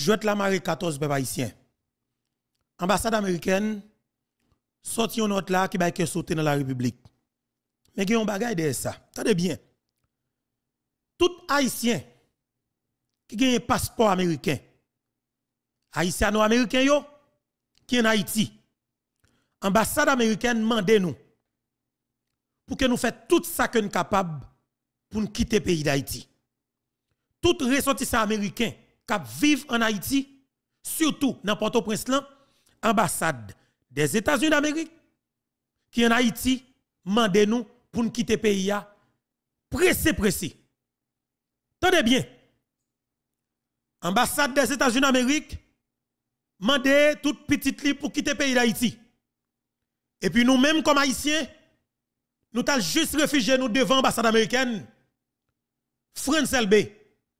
Jouet la marée 14 peuple haïtien. Ambassade américaine sorti une note là qui va sauter dans la République. Mais il y a un bagage de ça. Attendez bien. Tout haïtien qui a un passeport américain, haïtiano-américain yo, qui en Haïti, ambassade américaine demande nous pour que nous fassions tout ça que nous sommes capables pour nous quitter le pays d'Haïti. Tout ressortissant américain qui vivent en Haïti, surtout dans Port-au-Prince, ambassade des États-Unis d'Amérique, qui en Haïti, demande nous pour nous quitter le pays, pressé, pressé. Tenez bien, ambassade des États-Unis d'Amérique, demande toute petite libre pour quitter le pays d'Haïti. Et puis nous-mêmes, comme Haïtiens, nous avons juste réfugié nous devant l'ambassade américaine. France LB,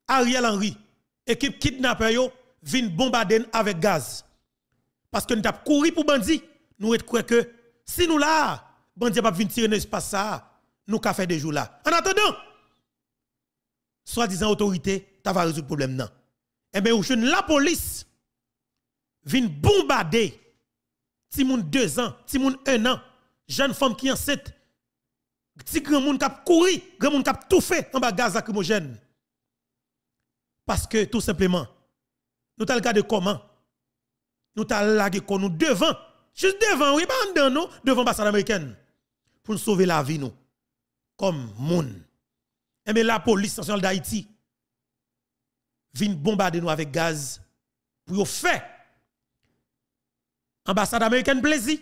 Ariel Henry, équipe kidnappeur yo, vin bombarder avec gaz. Parce que nous avons couru pour bandit, nous croyons que si nous là, bandit pas venir tirer dans l'espace ça, nous avons fait des jours là. En attendant, soi-disant autorité, tu vas résoudre le problème non. Eh bien, la police vient bombarder ti moun 2 ans, ti moun 1 an, jeune femme qui enceinte, ti grand moun kap couri, grand moun kap tout fait en bas gaz lacrymogène. Parce que tout simplement, nous t'al regardé comment? Nous t'al lagué nous devant, juste devant, oui, pas dedans nous, devant l'ambassade américaine. Pour nous sauver la vie nous. Comme moun. Et eh bien la police nationale d'Haïti vient bombarder nous avec gaz pour faire. Ambassade américaine plaisir.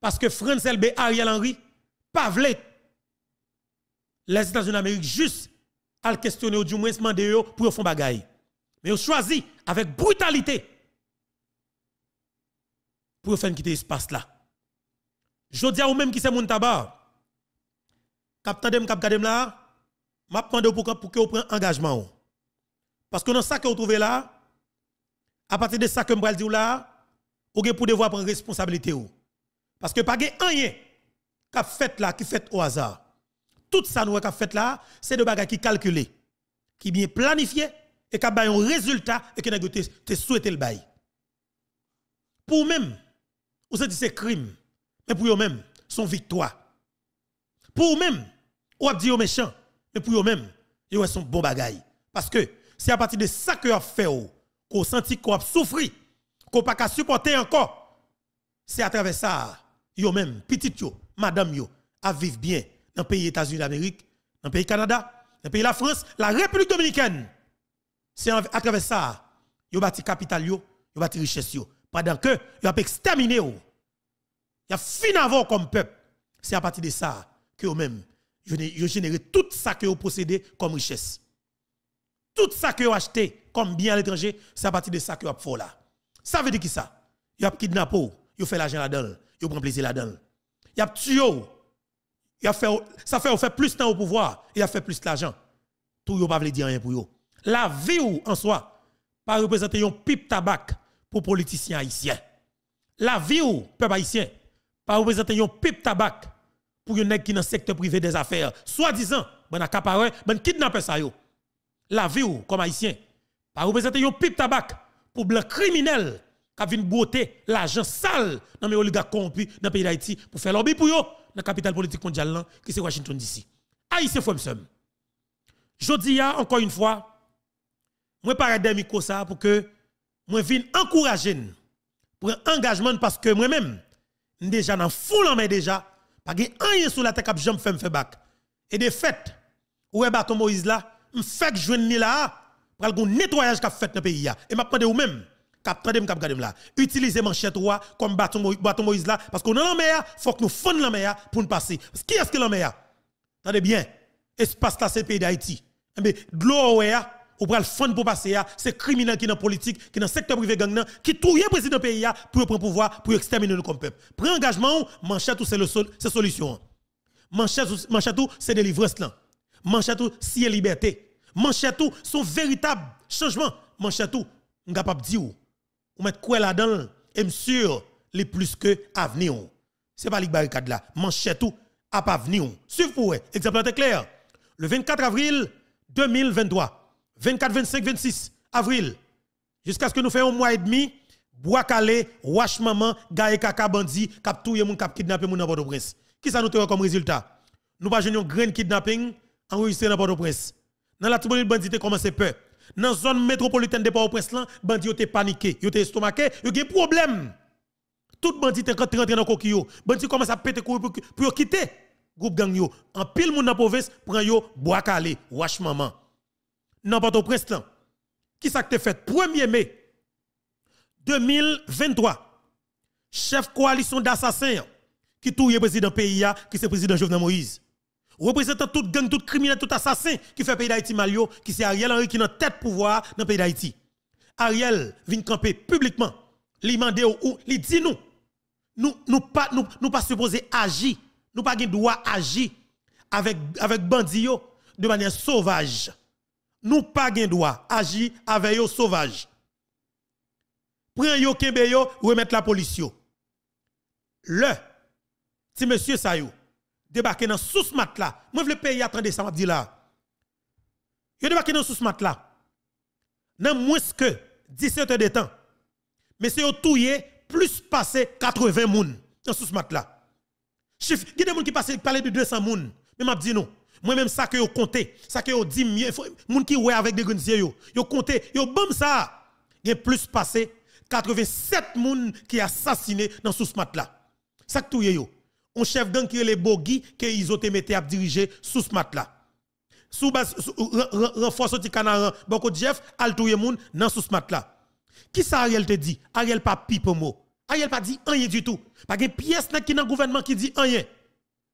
Parce que France LB Ariel Henry, pas les États-Unis d'Amérique juste à questionner ou du moins demander pour faire bagaille. Mais ils choisi avec brutalité pour faire quitter l'espace là. Je dis à vous même qui c'est mon tabac. Captain dem cap là, m'a demandé pour que vous preniez engagement. Parce que dans ça que vous trouvez là, à partir de ça que je dire là, ou pour devoir prendre responsabilité. Parce que pas rien qu'a fait là qui fait au hasard. Tout ça nous qu'a fait là, c'est de bagages qui calculé, qui bien planifié et qui a un résultat et qui te souhaité le bail. Pour même, vous dit c'est crime, mais pour eux même, son victoire. Pour même, ou dit aux méchants, mais pour eux même, ils sont bon bagaille. Parce que c'est à partir de ça que vous fait qu'on senti qu'on a souffert qu'on pas qu'à supporter encore. C'est à travers ça, yo même, petit yo, madame yo, à vivre bien dans le pays États-Unis d'Amérique, dans le pays Canada, dans le pays la France, la République dominicaine. C'est à travers ça, yo bâti capital yo, yo bâti richesse. Pendant que yo a exterminé. Y a fini avant comme peuple. C'est à partir de ça que yo même, yo généré tout ça que yo possédé comme richesse. Tout ça que yo acheté comme bien à l'étranger, c'est à partir de ça que a fait là. Ça veut dire qui ça? Il a kidnappé, il fait l'argent là-dedans, il prend plaisir là-dedans. Il a tué, a fait, ça fait, fait plus de temps au pouvoir, il a fait plus d'argent. Tout yo pas dire rien pour yo. La vie ou en soi, pas représenter un pipe tabac pour politiciens haïtiens. La vie ou peuple haïtien, pas représenter un pipe tabac pour un qui dans le secteur privé des affaires. Soi-disant, ben accaparé, ben kidnapper ça yo. La vie ou comme haïtien, pas représenter un pipe tabac pour blanc criminel qui vient botter l'argent sale dans les oligarques corrompus dans le pays d'Haïti pour faire lobby pour eux la capitale politique mondiale qui c'est Washington DC. Haïtien faut me Je dis encore une fois, moi parle des micro ça pour que moi vienne encourager pour un engagement parce que moi-même déjà dans foule en main déjà pas rien sur la tête que j'aime faire me faire bac. Et de fait, est bâton Moïse là, me fait je là pour le nettoyage qu'a fait dans le pays et m'a demandé ou même là utiliser manchette comme bâton Moïse là parce qu'on a la mer faut que nous fonde la mer pour nous passer. Qui est-ce que la mer? Attendez bien. Espace là c'est le pays d'Haïti. Mais eh de l'eau ou pral fond pour passer c'est criminel qui dans politique qui dans secteur privé gang qui touye président pays pour prendre pouvoir pour exterminer nous comme peuple. Prend engagement manchette c'est le c'est solution manchette manchette c'est délivrance là. Manchette c'est liberté. Manchetou, son véritable changement. Manchetou, on capable de dire, ou mettre quoi là-dedans, et sûr, les plus que avenir. C'est pas les barricades là. Manchetou, à pas venir. Suivez pour exemple clair. Le 24 avril 2023, 24, 25, 26 avril Jusqu'à ce que nous fassions un mois et demi, bois calé, wash maman, gaye kaka bandi, kap touye moun kap kidnapper moun dans Port-au-Prince. Qui ça nous te comme résultat? Nous pas un grain kidnapping enregistré dans Port-au-Prince. Dans la Tibonite bandit commencé peur. Dans la zone métropolitaine de Port-au-Prince là, bandit te paniqué, yo te estomaqué, yo un problème. Tout bandit te rentré dans kokio. Bandit commence à péter pour, pour quitter groupe gang. En pile moun dans province prend yo bois calé, wash maman. Dans Port-au-Prince là. Qui ça que fait? 1er mai 2023. Chef coalition d'assassins qui touye le président pays qui c'est le président Jovenel Moïse représentant tout gang, tout criminel, tout assassin qui fait pays d'Haïti Malio, qui c'est Ariel Henry qui est tête pouvoir dans le pays d'Haïti. Ariel vient camper publiquement, li mande ou, li dit nous, nous nous pas nous, nous pas supposé agir, nous pas droit agir avec avec bandits de manière sauvage. Nous pas droit agir avec eux sauvage. Prends yo kembe yo, remettre la police Le si monsieur Sayou débarqué dans sous mat là. Moi le pays attendez ça m'a dit là. Yo débarqué dans sous mat là. Dans moins que 17 heures de temps. Mais c'est touye plus passé 80 moun dans sous mat là. Chiffre, il y a des gens qui passent parler de 200 moun? Mais m'a dit non. Moi même ça que yo compté, ça que yo dit moun qui ouais avec des grenadiers yo. Yo compté, yo bam ça. Il y a plus passé 87 moun qui assassiné dans sous mat là. Ça que yo un chef gang qui est les bogi que ils ont mis à diriger sous ce mat là. Sous base renforce ti canaran beaucoup Jeff al touye moun dans sous ce mat là. Qui ça Ariel te dit? Ariel pas pipe mot. Ariel pas dit rien du tout. Pas de pièce qui dans gouvernement qui dit rien.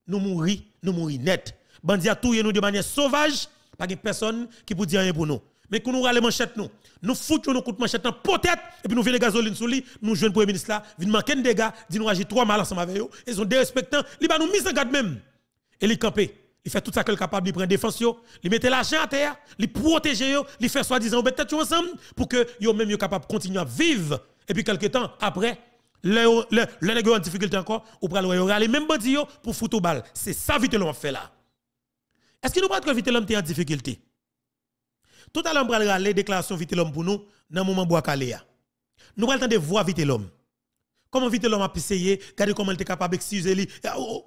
Nous mourir, nous mourir net. Bandi a touye nous de manière sauvage, pas de personne qui peut dire rien pour nous. Mais quand nous râlons manchette nous, nous foutons nos coups de manchette peut-être et puis nous venons gasoline sur lui, nous jeunes premier ministre là, vinn manquer des gars, dit nous agir trois mal ensemble avec eux, ils sont dérespectants, il va nous mise en garde même. Et il camper. Il fait tout ça qu'il est capable, il prend défense il met l'argent à terre, il protège il fait soi-disant peut-être ensemble pour que yo même yo capable continuer à vivre et puis quelques temps après le le le en difficulté encore ou pral aller même bandi pour foutre balle. C'est ça vite l'homme fait là. Est-ce que nous pas que vite l'homme en difficulté? Tout à l'heure, on va les déclarations vite l'homme pour nous dans le moment bois calé. Nous allons de voir vite l'homme. Comment vite l'homme a essayé, regardez comment il est capable d'excuser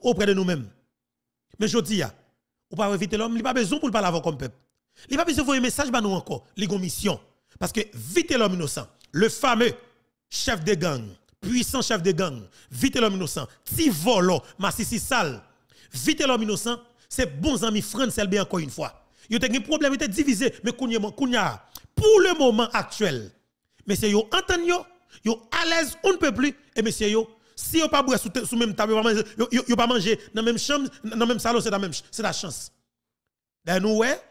auprès de nous-mêmes. Mais je dis, ou pas vite l'homme, il n'a pas besoin pour parler avec comme peuple. Il n'a pas besoin d'envoyer un message à nous encore, les mission. Parce que vite l'homme innocent, le fameux chef de gang, puissant chef de gang, vite l'homme innocent, ti volo, massissi sale, vite l'homme innocent, c'est bon ami Fran Selbe encore une fois. Il y a un problème, il divisé, mais pour le moment actuel, monsieur yo entend yo, yo à l'aise, on ne peut plus, et monsieur yo, si yo pas boire sous, sous même table, yo, yo, yo pas manger dans même chambre, dans même salon, c'est la même, c'est la chance. D'ailleurs, nous, ouais,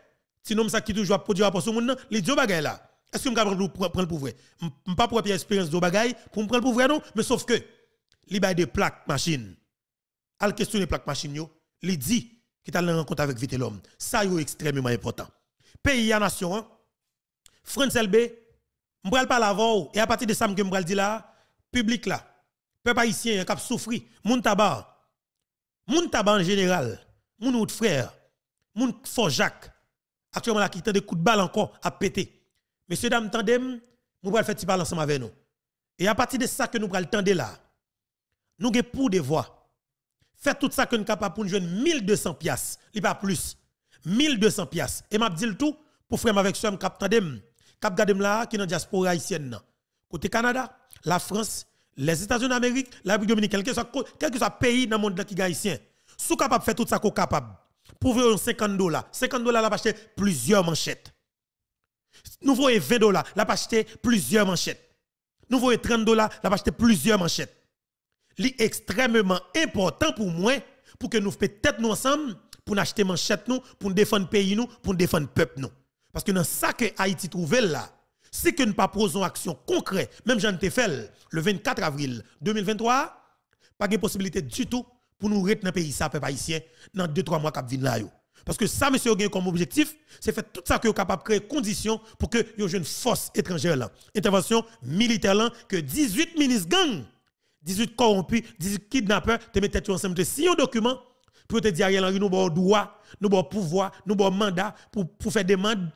sinon, ça qui toujours produire rapport sur monde, les deux bagailles là. Est-ce que vais prendre le pouvoir? Je pas pour expérience de bagaille pour me prendre le pouvoir, non, mais sauf que, a des plaques machines. Al question des plaques machines, yo, il dit, qui t'a rencontre avec vite l'homme. Ça est extrêmement important. Pays à nation, hein? France LB, je vais parler avant, et à partir de ça, je vais dire là, public là, peuple haïtien qui a souffert, moun tabac, moun tabac en général, moun autre frère, moun fort Jacques, actuellement là qui t'a des coups de balle encore à péter. Messieurs, dames, tandem, nous allons faire petit parler ensemble avec nous. Et à partir de ça que nous allons tendre là, nous avons pour devoir Faites tout ça que nous sommes capables pour nous jouer 1200 piastres, il pas plus. 1200 piastres. Et m'a dit le tout pour faire avec soi cap tandem, cap gadem là qui dans diaspora haïtienne. Côté Canada, la France, les États-Unis d'Amérique, la République dominicaine, quel que soit quel que soit pays dans le monde qui est haïtien. Sous capable faire tout ça qu'on capable. Pour voir 50 dollars, 50 dollars là acheter plusieurs manchettes. Nous voyons 20 dollars, là acheter plusieurs manchettes. Nous voyons 30 dollars, là acheter plusieurs manchettes est extrêmement important pour moi pour que nous peut-être nous ensemble pour acheter manchette nous, pour défendre pays nous, pour défendre peuple nous. Parce que dans ça que Haïti trouve là, c'est que nous pas posons action concrète, même Jean fait le 24 avril 2023, pas de possibilité du tout pour nous retenir pays ça peuple haïtien dans 2 3 mois qui là Parce que ça monsieur a comme objectif, c'est faire tout ça que capable de créer conditions pour que ait une force étrangère là, intervention militaire là que 18 ministres gang 18 corrompus, 18 kidnappeurs, te mettent ensemble de si un document pour te dire, nous avons droit, nous avons pouvoir, nous avons mandat pour, pour faire demande.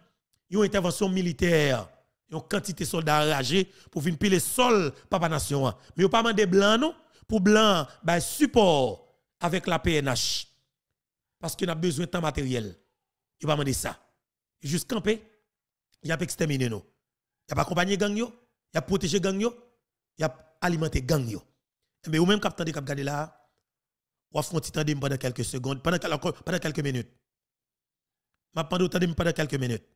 Une intervention militaire. une quantité de soldats enragés pour venir piler sol papa nation. Mais pas mandé blanc non? Pour blanc bah support avec la PNH parce qu'il a besoin de temps matériel. Il pas demander ça. Juste camper il a exterminer nous il a accompagné gang il a protégé gang il a alimenté gang yo? Mais ou même capitaine de cap garder là ou font petit temps pendant quelques secondes pendant quelques minutes m'a pendant pendant quelques minutes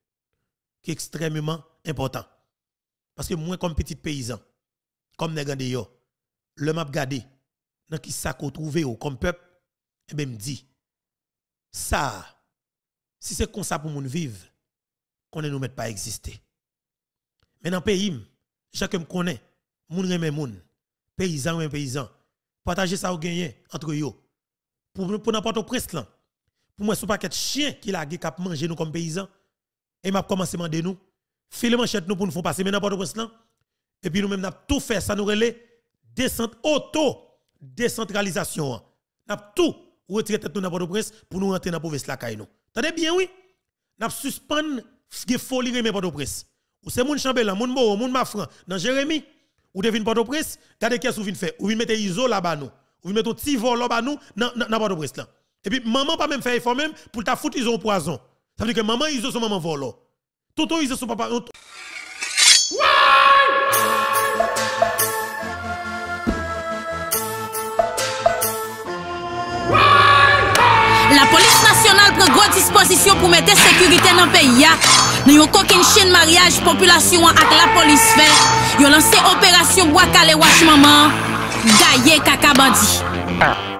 qui est extrêmement important. Parce que moi, comme petit paysan, comme nègre yo, le m'a gardé, dans qui ça qu'on trouve comme peuple, et eh bien me dit, ça, si c'est comme ça pour moun vivre, qu'on ne nous mette pas exister. Mais dans le pays, chacun connaît, moun remet moun, paysan ou un paysan, partager ça ou gagner entre yo. Pour, pour n'importe presse là. Pour moi, ce pas quelque chien qui l'a cap manger nous comme paysans et m'a commencé à demander nous, filer manchette nous pour nous faire passer maintenant pas de Et puis nous même n'a tout fait ça nous relais descente auto décentralisation. N'a tout retiré tête nous port prince pour nous rentrer dans province la caille nous. Tendez bien oui? N'a suspend folie remet port prince. Ou c'est moun chambellan, moun moro, moun mafran dans Jérémie ou devine port prince, regardez qu'est-ce que vous faire. Ou vous mettez iso là-bas nous. Ou vous mettez un petit vol là-bas nous dans dans port prince là. Et puis maman pas même faire effort même pour ta foutre ils ont poison. Ça veut dire que maman, ils ont son maman volo. Toto, ils ont son papa. La police nationale prend grande disposition pour mettre sécurité dans le pays. Nan yon kokin chen maryaj, populasyon ak la polis fe. Yon lanse operasyon Bwakale Wach Maman, gaye kaka bandi.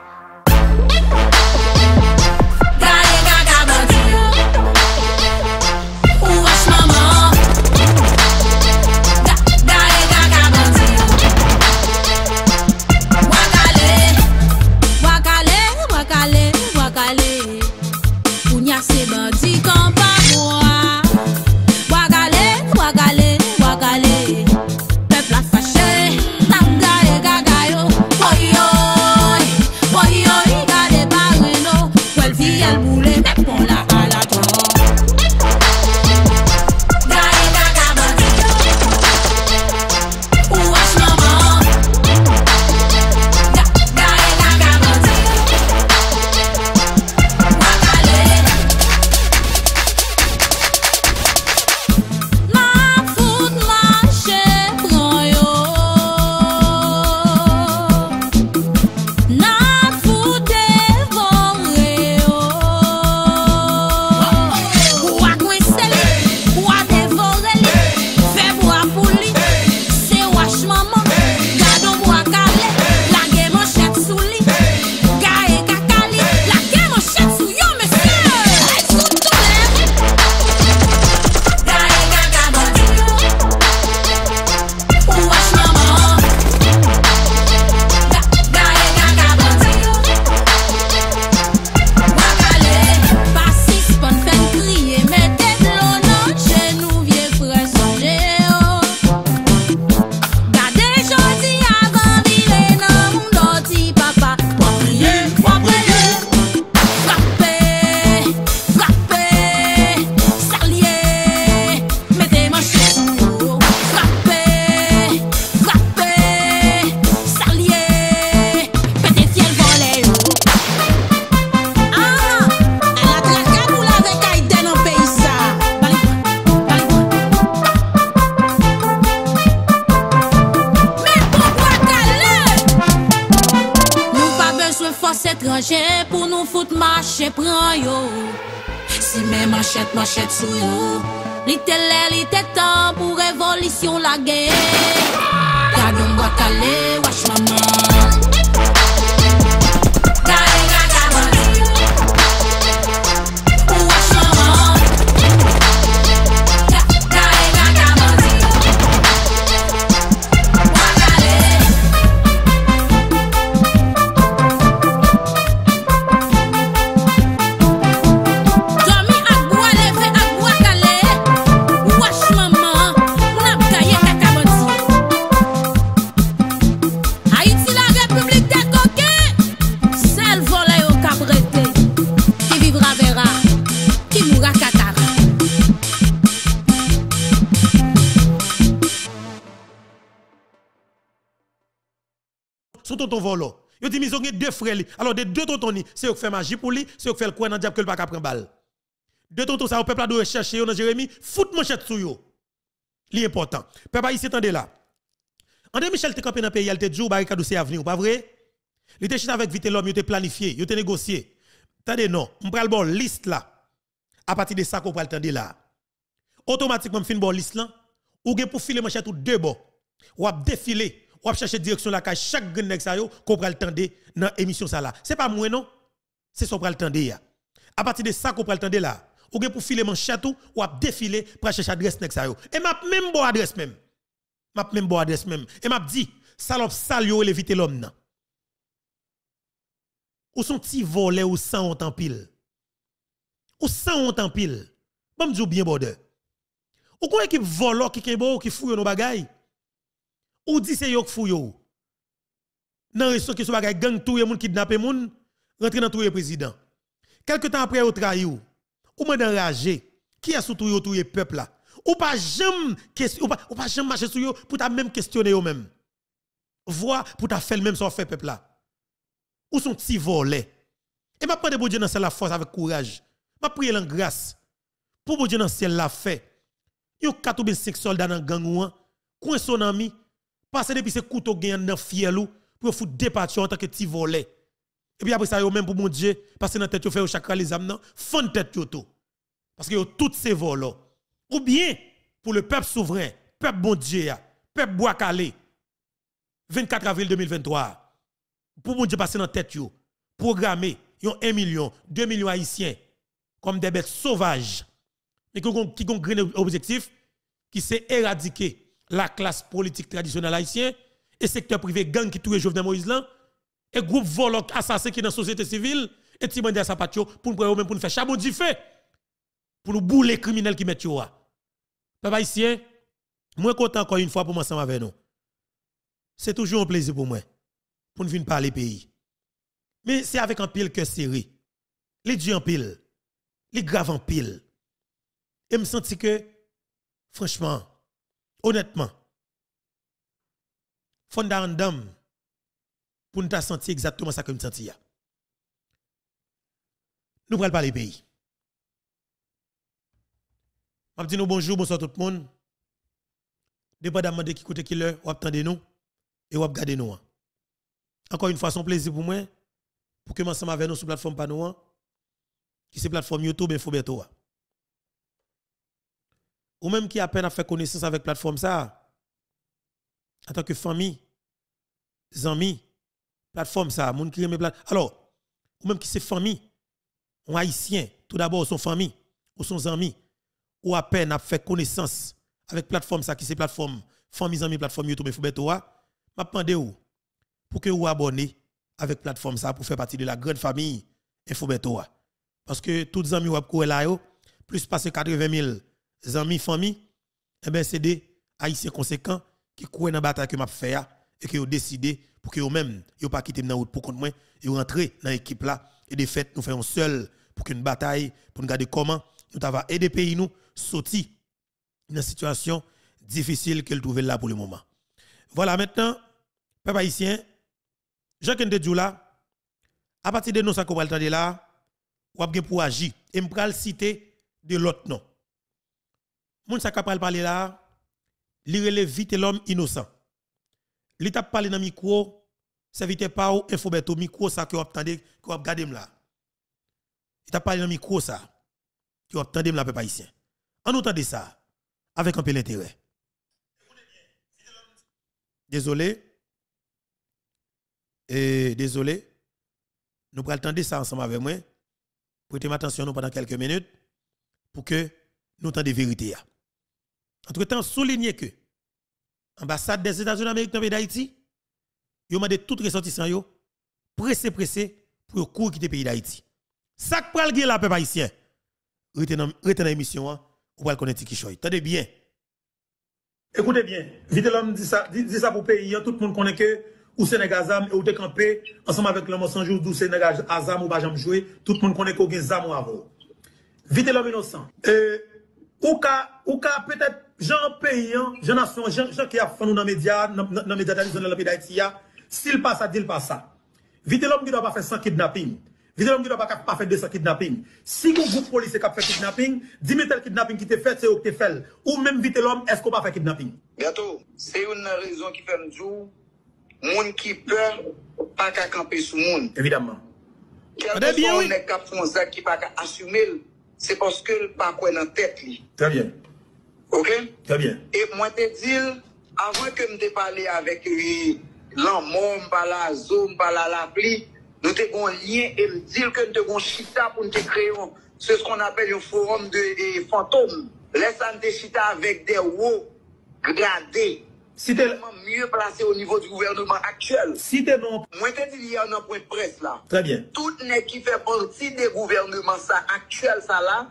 Deux Alors des deux tontons c'est eux qui fait magie pour lui, c'est eux qui fait le coin dans diable que le pas prendre balle. Deux tontons ça au peuple doit chercher dans Jérémie, fout manchette sur yo. Li important. Peuple ici attendez là. André Michel te campé dans pays, il te dit barricade c'est avenir, pas vrai? Il était avec vite l'homme, il était planifié, il était négocié. Attendez non, on prend bon liste là. À partir de ça qu'on prend le là. Automatiquement fin bon liste là, ou pour filer manchette tout deux bords. Ou défiler ou chercher direction la caille chaque grand nèg ça yo qu'on pral tendre émission ça là c'est pas moi non? C'est ça pral tendre ya. À partir de ça qu'on pral tendre là ou pour filer manchette ou a défiler pour chercher adresse nèg ça yo. Et m'a même bon adresse même. M'a même bon adresse même. Et m'a dit salope sale yo éviter l'homme ou son petit volé ou sans honte en pile. Ou sans honte en pile. Bon bien border ou quoi équipe volo qui kembo qui fouille nos bagailles? Ou dit c'est yok fou yo? Nan resto qui soit bagay gang touye moun kidnapper moun, rentre dans touye président. Quelque temps après au trahi ou, ou m'a enragé. Qui a sous touye touye peuple là? Ou pas jamais ou pas ou jamais marcher sur yo pour ta même questionner yo même. Voir pour ta faire le même so fait peuple là. Ou son petit volet. Et m'a prendre pour Dieu dans la force avec courage. M'a prier en grâce. Pour bon Dieu dans la fait. Yo 4 ou 5 soldats dans gang ou coin son ami parce depuis ce couteau gagne dans fiel pour foutre départir en tant que petit volet. Et puis après ça, yo même pour mon Dieu, que dans tête yo fait chaque les âmes fond tête yo tout. Parce que yo toutes ces vols Ou bien pour le peuple souverain, peuple bon Dieu, peuple bois calé. 24 avril 2023. Pour mon Dieu passer dans tête yo, programmer yon 1 million, 2 millions haïtiens comme des bêtes sauvages mais qui ont un objectif qui c'est éradiquer la classe politique traditionnelle haïtienne et secteur privé gang qui touche Jovenel Moïse là et groupe volant assassin qui dans la société civile et ti à sa patio pour nous même pour nous faire chabon du fait pour nous bouler criminels qui mettent yo papa haïtien moi content encore une fois pour m'ensemble avec nous c'est toujours un plaisir pour moi pour nous venir parler pays. Mais c'est avec un pile que serré les dieux en pile. Les graves en pile. Et me senti que franchement honnêtement, fondam pour nous sentir exactement ça que nous senti. Nous prenons parler pays. Je dis bonjour, bonsoir tout le monde. Dépendamment de qui côté qui l'heure, ou attendez nous et ou regardez nous. Encore une fois, c'est un plaisir pour moi pour que ensemble avec nous sur la plateforme Panoa, qui c'est la plateforme YouTube Infobeto ou même qui a peine à faire connaissance avec la plateforme ça, en tant que famille, amis, plateforme ça, Alors, ou même qui c'est famille, ou haïtien, tout d'abord son famille, ou son amis, ou à peine à faire connaissance avec plateforme ça qui c'est plateforme famille amis plateforme YouTube Infobeto m'a demandé ou pour que vous abonnez avec plateforme ça pour faire partie de la grande famille Infobeto parce que tous les amis ou là plus passer 80 000 amis, famille, eh ben c'est des haïtiens conséquents qui croient dans la bataille que m'a fait et qui ont décidé pour que eux-mêmes, ils pas quitter dans route pour contre moi, ils rentrer dans l'équipe là. Et de fait nous faisons seul pour qu'une bataille pour nous garder comment nous avons aider pays nous sortir dans une situation difficile qu'elle trouve là pour le moment. Voilà maintenant peuple haïtien Jacques Ndedjou à partir de nous ça qu'on va là ou pour agir. Et me citer de l'autre nom moun sa kapal parler là, li relève vite l'homme innocent. Li t'a parlé dans micro, vite pas ou infobeto micro ça que attendez que vous regardez là. Il t'a parlé dans micro ça que vous attendez là peuple haïtien. En ça avec un peu d'intérêt. Désolé. Et désolé. Nous prenons attendre ça ensemble avec moi. Prêtez attention pendant quelques minutes pour que nous entendions la vérité. Entre-temps, souligner que l'ambassade des États-Unis d'Amérique dans le pays d'Haïti, ils ont demandé tout ressortissant pressé pressé pour courir quitter le pays d'Haïti. Ça que pral la peuple haïtien. Retenez l'émission hein, ou va connaître qui choy. Tenez bien. Écoutez bien, vite l'homme dit ça dit, ça pour le pays, hein. tout le monde connaît que ou Sénégal Azam et ou décampé ensemble avec l'homme sans jour du Sénégal Azam ou jamais jouer, tout le monde connaît qu'on a Zam ou avant. Vite l'homme innocent. Et ou ka ou peut-être Jean pays, Jean nation, Jean qui a fait nous dans les médias, dans les médias dans le pays d'Haïti, S'il passe ça, dit pas ça. Vite l'homme qui doit pas faire 100 kidnapping. Vite l'homme qui doit pas faire 200 kidnapping. Si un groupe policier qui a fait kidnapping, dis-moi tel kidnapping qui te fait, c'est où que fait. Ou même vite l'homme, est-ce qu'on va faire kidnapping? Bientôt, c'est une raison qui fait dire, moun qui peur, pas qu'à camper sous moun. Évidemment. Quel que bien, oui. qui font ça, qui pas qu'à assumer, c'est parce que le pas quoi dans tête li. Très bien. OK? Très bien. Et moi te dis, avant que me te parler avec lui, m'pa la zo, m'pa la la pli, nous te gon lien et me dire que nous te gon chita pour nous te créer un- ce qu'on appelle un forum de fantômes. Laisse nous te chita avec des hauts gradés, Si t'es, mieux placés au niveau du gouvernement actuel. si t'es non, Moi te dis, il y a un point de presse là. très bien. Tout nèg qui fait partie des gouvernements ça actuel ça là,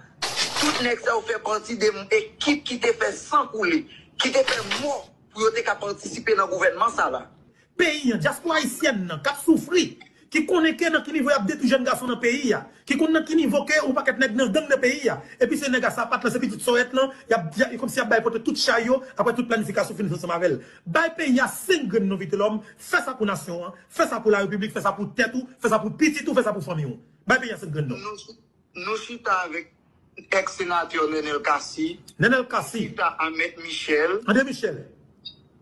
tout nèg ça fait partie des équipes qui te fait sans couler, qui te fait mort pour te participer dans le gouvernement ça là. pays, diaspora haïtienne, qui a souffri, qui connaît que dans quel niveau y a des jeunes garçons dans le pays, qui connaît dans quel niveau que ou pas qu'être nèg dans le pays, et puis c'est nèg à sa patte, là, c'est petite soette, là, il y a, comme si il y a pour tout chayo, après toute planification finie ensemble avec elle. Pays, y a cinq graines non vite l'homme, fait ça pour nation, hein, fait ça pour la république, fait ça pour tête ou, fait ça pour petit ou, fait ça pour famille ou. Pays, il y a cinq graines non. Nous avec ex-sénateur Nenel Kassi, Nenel Kassi, chita Ahmed Michel, André Michel,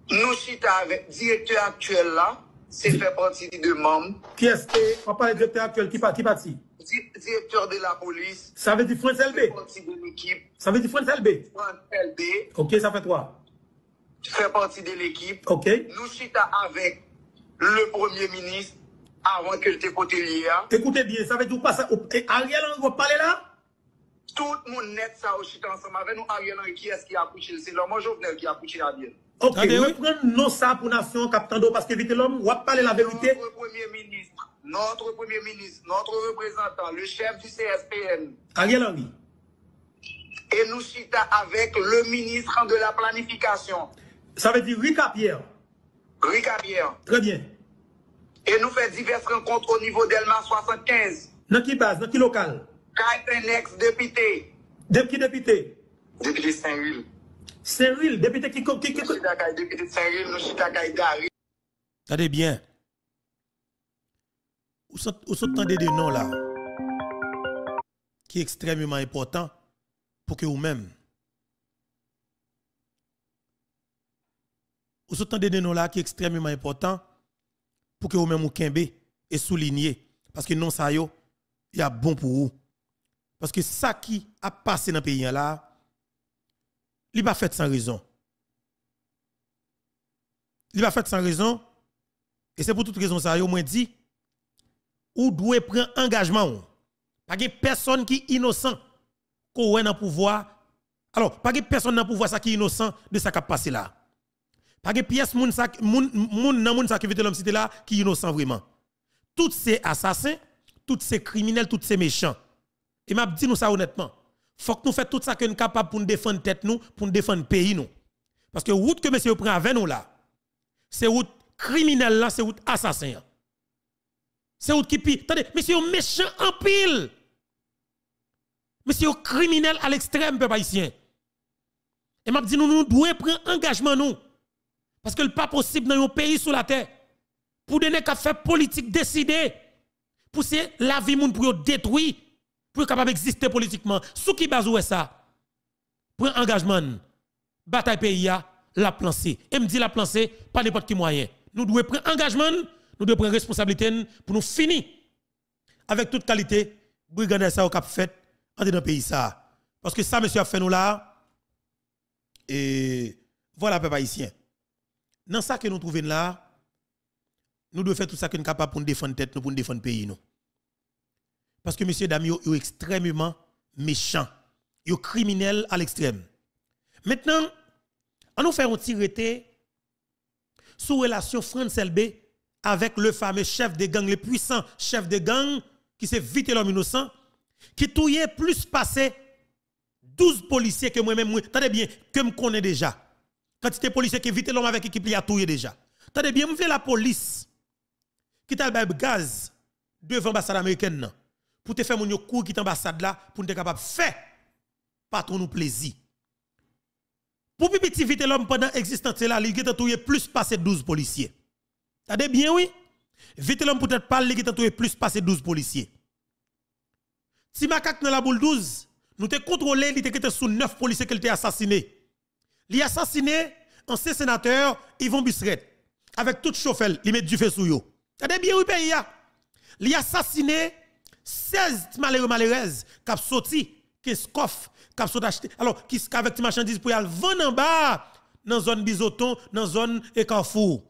nous chita avec directeur actuel là, c'est fait partie de membres, qui est-ce que, on parle de directeur actuel, qui parti, parti. di- directeur de la police, Ça veut dire France LB. partie de l'équipe, Ça veut dire France LB. Franck LB, Ok, ça fait toi. fait partie de l'équipe. Ok. nous chita avec le premier ministre avant que te côté lié. Écoutez bien, ça veut dire pas ça? Ariel, on va parler là? Tout le monde net ça au chita ensemble avec nous Ariel Henry qui est-ce qui a couché? C'est l'homme Jovenel qui a couché Ariel. Ok, oui. prenons non ça pour nation, capitaine d'eau, parce que vite l'homme, on va parler la vérité. Notre premier ministre, notre premier ministre, notre représentant, le chef du CSPN Ariel Henry. et nous chita avec le ministre de la planification, Ça veut dire Rika Pierre. Rika Pierre. Très bien. Et nous fait diverses rencontres au niveau d'Elma 75. Dans qui base, dans qui local? Kait un ex-député, De qui député? député Saint-Gilles. Saint-Will, député qui, qui, qui, député de Saint-Gilles, nous Gary. Attendez bien. Ou sont ou sont tendez des noms là qui est extrêmement important pour que vous-même ou sont tendez des noms là qui est extrêmement important pour que vous-même vous kembe et souligner parce que non ça yo il y a bon pour vous parce que ça qui a passé dans le pays là il pas fait sans raison il pas fait sans raison et c'est pour toute raison ça, yo moins dit, ou doit prendre engagement. Pas de personne qui est innocent qu'on dans le pouvoir. Alors, pas de personne dans pouvoir ça qui est innocent de ça qui a passé là. Pas de pièce qui l'homme cité là qui est innocent vraiment. Tous ces assassins, tous ces criminels, tous ces méchants. Et m'a dit nous ça honnêtement. Faut que nous fassions tout ça que nous capable pour nous défendre tête nous, pour nous défendre pays nous. Parce que route que monsieur prend avec nous là, c'est route criminel là, c'est route assassin. C'est route qui pi. Attendez, monsieur méchant en pile. Monsieur criminel à l'extrême, peuple haïtien. Et m'a dit nous, nous devons prendre engagement nous. Parce que le pas possible dans un pays sous la terre. Pour donner qu'à faire politique décider. Pour c'est la vie moun pour détruire. Pour capable exister politiquement. Sous qui base ça? Prends engagement. Bataille pays la plancer. Et me dit la plancer pas n'importe qui moyen. Nous devons prendre engagement, nous devons prendre responsabilité pour nous finir avec toute qualité brigade ça au cap fait en dans pays ça. Parce que ça monsieur a fait nous là et voilà peuple haïtien. Dans ça que nous trouvons là, nous devons faire tout ça que nous sommes capables pour nous défendre tête pour nous défendre pays. Parce que monsieur Dami est extrêmement méchant, il est criminel à l'extrême. Maintenant, on nous fait un tiré sous relation France LB avec le fameux chef de gang, le puissant chef de gang qui s'est vite l'homme innocent, qui touillait plus passé 12 policiers que moi-même, moi, attendez bien, que me connais déjà. Quantité de policiers qui vite l'homme avec équipe, il a touillé déjà. Attendez bien, me la police qui t'a le gaz devant l'ambassade américaine pour te faire mon cours qui l'ambassade là, pour te capable de faire patron nous plaisir. Pour petit vite l'homme pendant existence là, il a plus passé 12 policiers. T'as bien, oui? Vite l'homme peut-être pas, qui t'a plus passé 12 policiers. Si macaque dans la boule 12, nous t'ai contrôlé, il était sous 9 policiers qui ont assassiné. Il a assassiné ancien sénateur Yvon Busseret avec tout chauffeur, il met du feu sous yo. T'as bien, oui, pays, il a assassiné 16 malheureux malheureuses qui ont sorti, qui scoff, qui ont acheter. Alors, qui avec des marchandises pour aller vendre en bas, dans la zone bisoton, dans la zone Carrefour.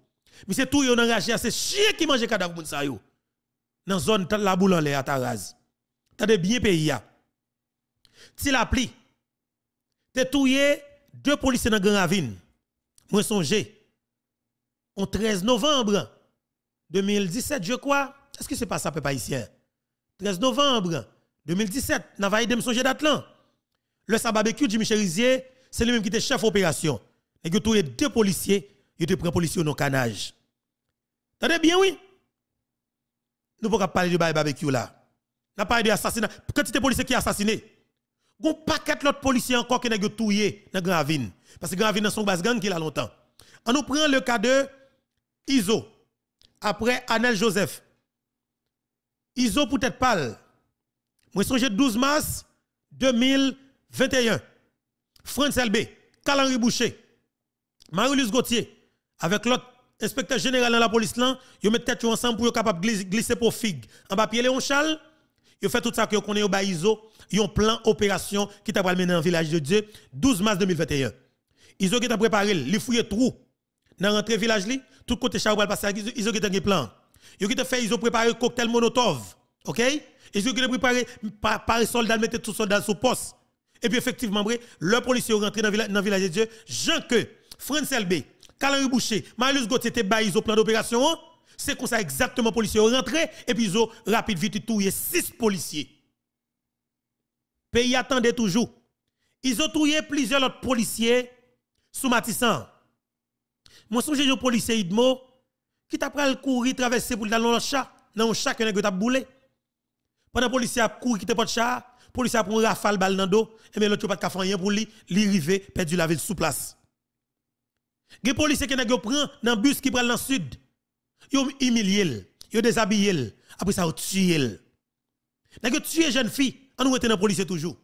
Mais c'est tout, yon engagé, c'est chien qui mange cadavre pour ça yo. Dans la zone la boule en l'air à Taraz. T'as bien pays ya. Si la pli, t'es touye deux policiers dans Grand Ravine. Moi songe, en 13 novembre 2017, je crois. Est-ce que c'est pas ça, papa ici? 13 novembre 2017, n'a pas de songer date là. Le barbecue Jimmy Cherizier, c'est lui-même qui était chef opération. Et que tous les deux policiers, il te prend policier au canage. T'entendez bien, oui? Nous ne pouvons pas parler de barbecue là. Nous parlé d'assassinat. Quantité de policiers qui assassiné. Gon paquet l'autre policiers encore qui n'a tué dans Gravine. Parce que Gravine dans son base gang qui a longtemps. On nous prend le cas de Iso. Après Anel Joseph. Iso peut-être pas. Moi songe 12 mars 2021. France LB, Calenry Boucher, Marie-Louise Gauthier, avec l'autre inspecteur général de la police là, ils mettent tête ensemble pour être capable de glisser pour figue. En bas Léon Charles, ils fait tout ça que connaît au Baïzo, ils ont plan opération qui t'a mené dans le village de Dieu 12 mars 2021. Ils ont préparé, ils fouillé trou dans l'entrée village li, tout côté Charles passer ils ont un Ils ont fait ils ont préparé cocktail Molotov. OK? Ils ont préparé par, par soldats mettre tout soldat sous poste. Et puis effectivement, le policier est rentré dans le village de Dieu, Jean que France LB, Calan Boucher, Marius Gauthier était baillé au plan d'opération. C'est comme ça exactement policiers sont rentrés et puis ils ont rapide vite tué six policiers. Pays attendait toujours. Ils ont tué plusieurs autres policiers sous Matissan. Moi, songe un policier Idmo qui t'a pris le courir traverser pour dans le chat, dans chat qui a boulé? Pendant que policier a couru qui pas de chat, policier a pris un rafale balle dans dos, et bien l'autre pas de rien pour lui, lui rivé, perdu la ville sous place. Les policiers qui ont pris dans bus qui prend dans le sud, ont humilié, ont déshabillé, après ça, ont tué. Ont tué jeune fille, on nous dans le policier toujours.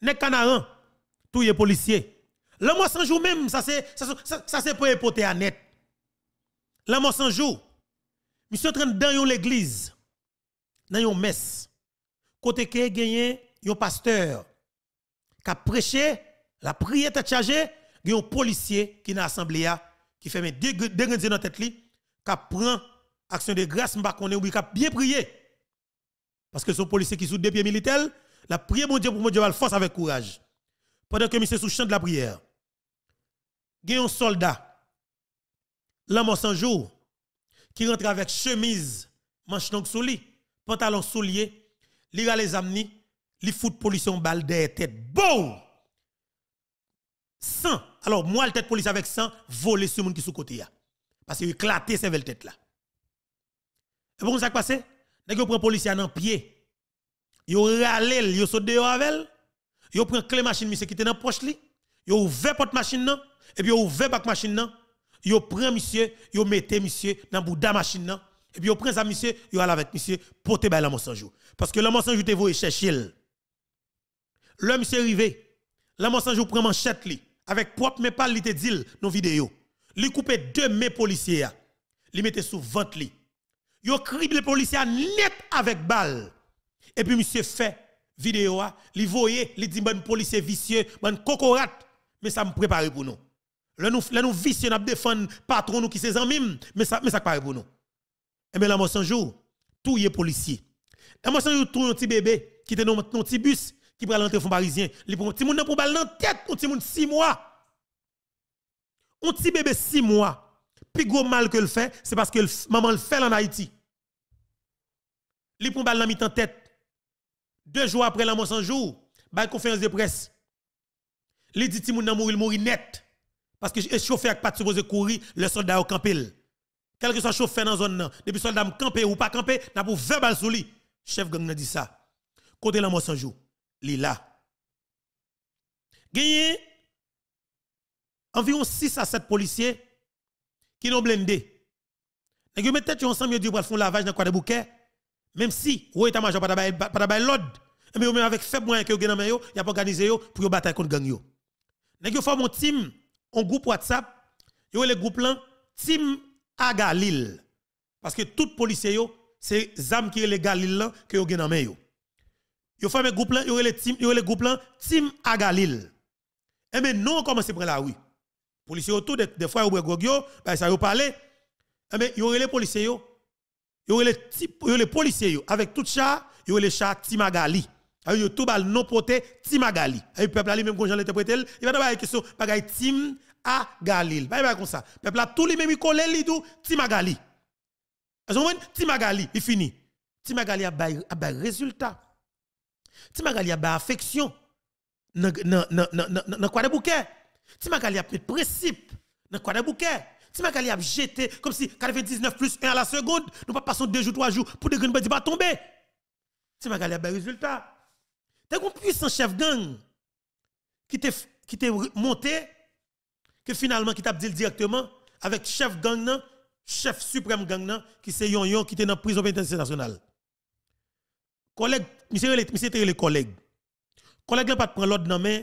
Les canaran, tous les policiers. Le mois sans jour même, ça c'est c'est pour époter à net. Le mois sans jour, monsieur train dans l'église, dans une messe, côté que gagné un pasteur qui a prêché, la prière est chargée, il y a un policier qui est dans l'assemblée qui fait deux dans la tête qui prend action de grâce qui a bien prié. Parce que son policier qui sous des pieds militaires la prière mon Dieu pour mon Dieu va force avec courage. Pendant que monsieur sous champ de la prière il y a un soldat l'homme sans jour qui rentre avec chemise manche longue sous lui pantalon soulier li les amni li fout policier en balle des tête bon 100. Alors, moi, le tête police avec 100, voler sur monde qui sous côté. Parce qu'il éclaté ces belles tête là. Et pour ça passe, nèg prend policier dans pied. Yo râle, yo saute dehors avec Yo prend clé machine monsieur qui était dans poche li. Yo ouvert porte machine et puis yo ouvert bac machine. Yo prend monsieur, yo mette monsieur dans bouda machine nan. Et puis yo prend ça monsieur, yo allé avec monsieur porter bail la jour. Parce que la jour te voye chercher. Le monsieur arrivé. La jour prend manchette li avec propre mais pas li te dit nos vidéos. Li coupe deux mains policiers Li mette sous ventre li. Yo crible policier net avec balle. Et puis monsieur fait vidéo li voyé, li dit bon policier vicieux, bon cocorat, mais ça me prépare pour nous. Là nous là nous vicieux n'a défendre patron nous qui c'est mime, mais ça mais ça prépare pour nous. Et bien là moi jour, tout y est policier. Et moi jour tout un petit bébé qui était dans un petit bus qui prend l'entrée fond parisien, prend petit monde pour balle dans tête, un petit monde 6 mois. Un petit bébé 6 mois, plus gros mal que le fait, c'est parce que maman le fait en Haïti. Li prend balle dans mi tête. Deux jours après la mort sans jour, bail conférence de presse. Li dit ti moun nan mourir mourir net parce que le chauffeur pas supposé courir, le soldat au campé. Quel que soit chauffeur dans zone nan, depuis soldat camper ou pas camper, n'a pour 20 balles sur lui. Chef gang dit ça. Côté la mort sans jour li là. Gagné environ 6 à 7 policiers qui ont blindé. Nèg yo met tête yo ensemble pour faire lavage dans quoi de bouquet. Même si ou état major pas pas pas l'ordre, mais même avec faible moyen que yo gen dans yo, y a pas organisé pour yo bataille contre gang yo. Nèg yo forme un team, un groupe WhatsApp, yo le groupe là team à Galil. Parce que tout policier yo, c'est zam qui est les Galil là que yo gen dans yo. Yo forme groupe là, yo le team, yo le groupe là team à Galil. Et mais non comment c'est prendre la rue. Policiers autour des, des fois yo yo, bah ça yo parler. Et mais yo les policiers yo, yo les yo les policiers avec tout chat, yo les chat Timagali. Yo tout bal non poté Timagali. Et peuple ali même quand j'en l'interpréter, il va d'abord question bagay Tim à Galil. Pas comme ça. Peuple tous les mêmes collé li tout Timagali. Vous comprenez? Timagali, il fini. Timagali a bay a bay résultat. Timagali a bay affection. Nan nan nan nan nan quoi de bouquet? Timagali a fait principe. Nan quoi de bouquet? Timagali a jeté comme si 99 plus 1 à la seconde, nous pas passer deux jours, trois jours pour des grenades pas tomber. Timagali a bay résultat. T'es un puissant chef gang qui t'est monté que finalement qui t'a dit directement avec chef gang chef suprême gang qui c'est yon yon qui était dans prison pénitentiaire nationale. Collègue, monsieur les collègues. Collègue n'a pas prendre l'ordre dans main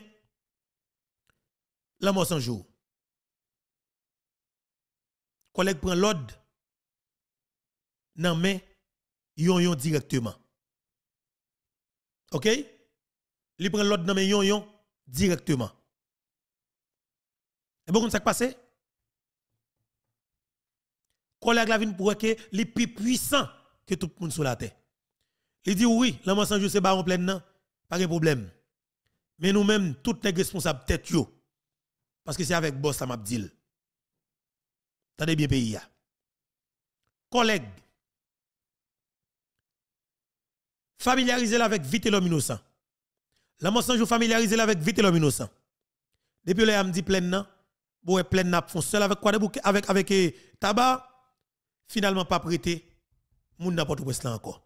la mort sans jour. Collègue prend l'ordre dans main yon yon directement. OK? Il prend l'ordre dans yon yon directement. Et bon, ça qui passe? Collègue la pour que les plus puissants que tout le monde sur la terre. Il dit oui, mort sans jour c'est pas en plein non, pas de problème. Mais nous-mêmes, toutes les responsables tête yo. Parce que c'est avec boss ça m'a dit. Bien pays. Collègues, familiarisez avec vite l'homme innocent. La mensonge familiarisez avec vite l'homme innocent. Depuis là, me dit plein nan, bon plein n'a font seul avec quoi de bouquet? Avec avec eh, tabac? Finalement pas prêté moun n'importe où là encore.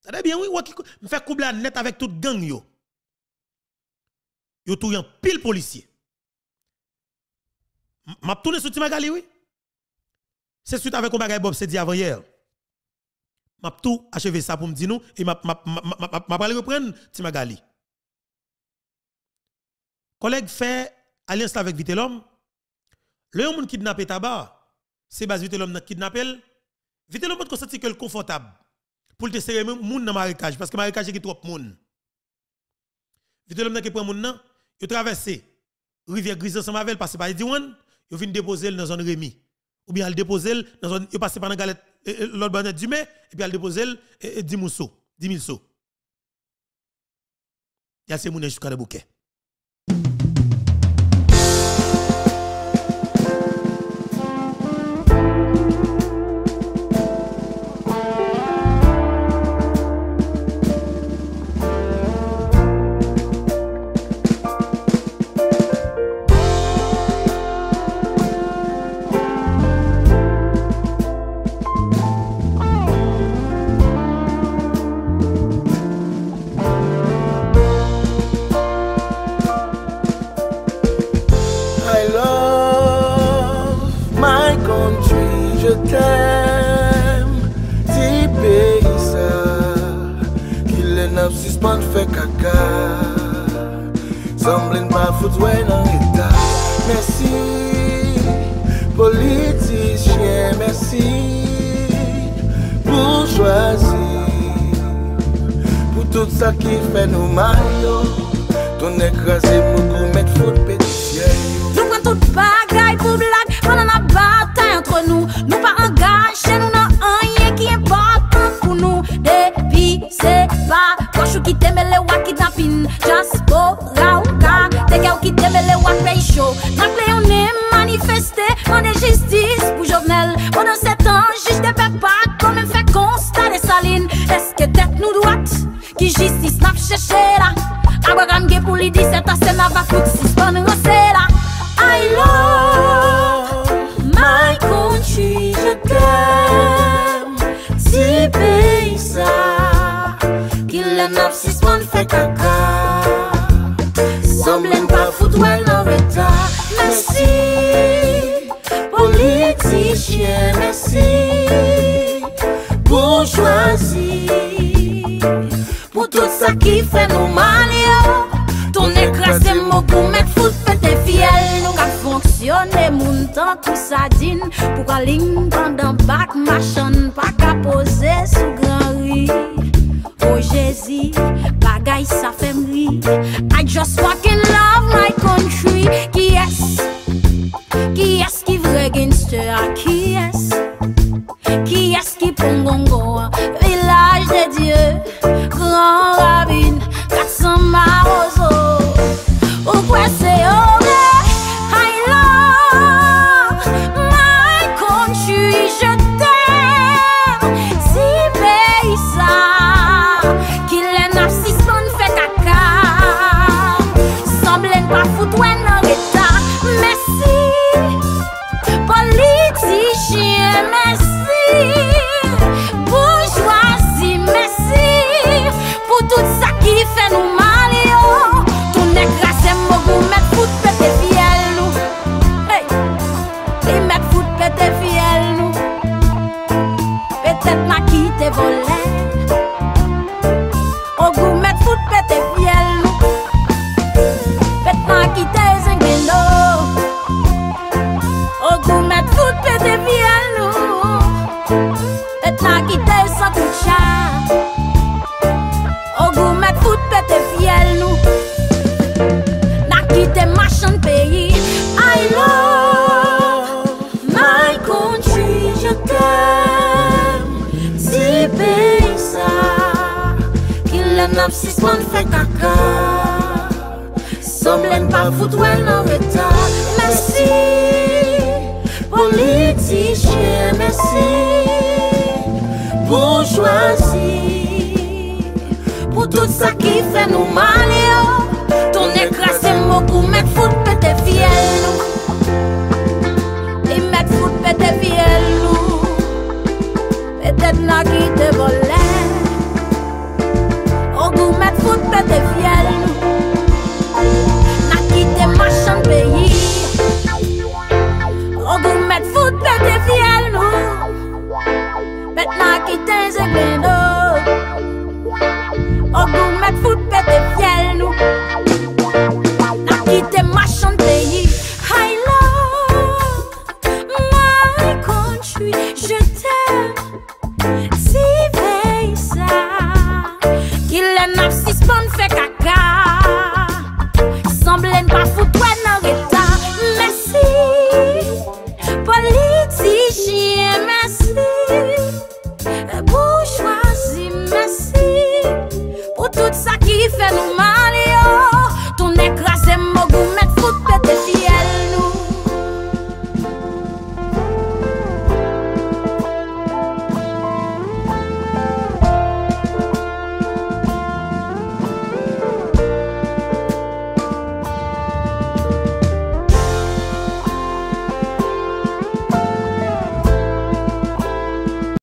Ça bien oui, me fait couple net avec toute gang yo. Yo tout pile policier. M'a tourné sur Timagali oui. C'est suite avec un bagay Bob c'est dit avant hier. M'a tout achevé ça pour me dire nous et m'a m'a m'a reprendre Timagali. Collègue fait alliance avec Vitellum. Le monde kidnappé tabac, c'est base Vitellum n'a kidnappé. Vitellum peut constater que le confortable pour te serrer moun dans marécage parce que marécage est trop moun. Vitellum n'a qui prend moun nan, yo traversé rivière grise ensemble avec passer par Ediwan, yo vinn déposer dans zone Rémi ou bien al déposer dans zone yo passer par dans galette l'autre banette du mai et puis al déposer 10 mousseau, 10 000 sauts. Il y a ces jusqu'à le bouquet. Caca, foutre. Merci, politicien, merci, pour choisir, pour tout ça qui fait nous mal, ton écrasé, beaucoup mettre foot pétition. Nous prenons toute bagaille pour blague pendant la bataille entre nous. ki debele wak pey show. Nak leone manifeste, mande jistis pou jovenel. Pendan setan, jij de pe pak, kon men fe konsta de salin Eske tet nou dwat, ki jistis nap cheshe la Abagam ge pou li diset, asen ava fout sis pan ra Semblen pa foutwel nan veta Mersi Politichien Mersi Bourgeoisie Pou tout sa ki fè nou man yo. Ton ekrasè mò pou mèk fout fiel Nou ka fonksyonè moun tan tout ça din Pou ka ling pandan bak machan Pa ka pose sou gran ri O oh, ça fait me rire. I just walk in love.